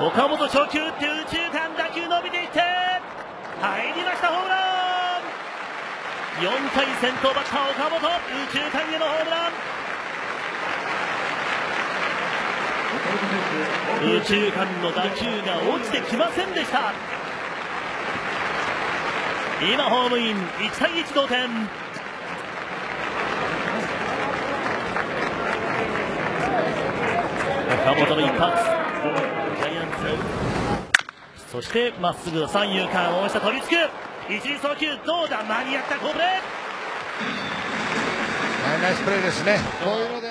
岡本初球打って右中間打球伸びていって入りましたホームラン。4回先頭バッター岡本。右中間へのホームラン。右中間の打球が落ちてきませんでした。今ホームイン1対1同点。岡本の一発。そしてまっすぐ三遊間を押した飛びつく一塁送球どうだ？間に合った好プレーナイスプレーですね。こういうので